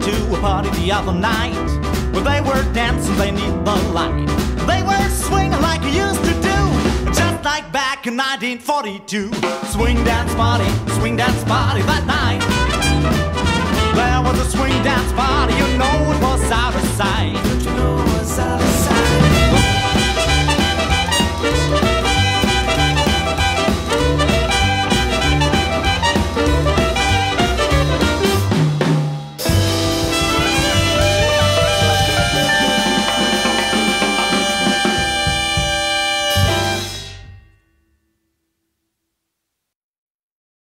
To a party the other night. where they were dancing, they need the light. They were swinging like you used to do, just like back in 1942. Swing dance party, swing dance party that night.